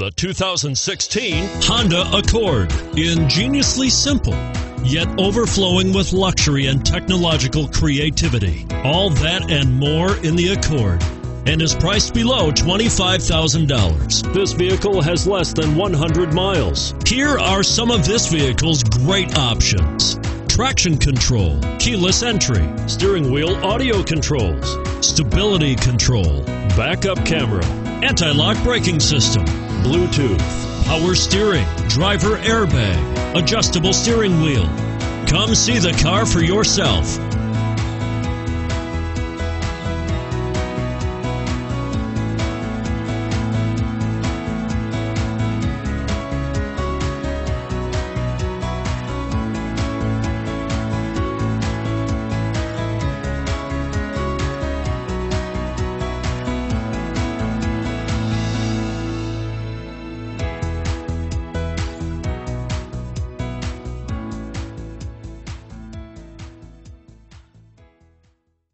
The 2016 Honda Accord. Ingeniously simple, yet overflowing with luxury and technological creativity. All that and more in the Accord and is priced below $25,000. This vehicle has less than 100 miles. Here are some of this vehicle's great options traction control, keyless entry, steering wheel audio controls, stability control, backup camera, anti lock braking system, Bluetooth, power steering, driver airbag, adjustable steering wheel. Come see the car for yourself.